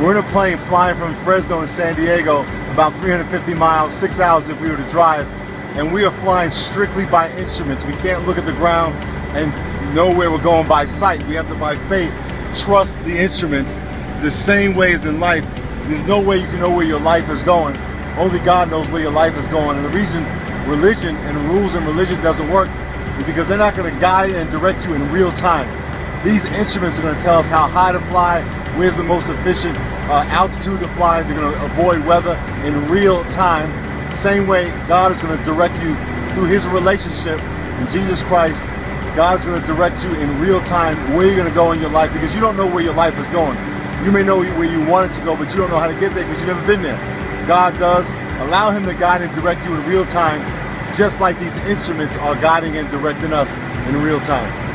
We're in a plane flying from Fresno to San Diego, about 350 miles, six hours if we were to drive, and we are flying strictly by instruments. We can't look at the ground and know where we're going by sight. We have to, by faith, trust the instruments the same way as in life. There's no way you can know where your life is going. Only God knows where your life is going. And the reason religion and rules and religion doesn't work is because they're not going to guide and direct you in real time. These instruments are going to tell us how high to fly, where's the most efficient uh, altitude to fly. They're going to avoid weather in real time. Same way God is going to direct you through his relationship in Jesus Christ. God is going to direct you in real time where you're going to go in your life because you don't know where your life is going. You may know where you want it to go, but you don't know how to get there because you've never been there. God does. Allow him to guide and direct you in real time, just like these instruments are guiding and directing us in real time.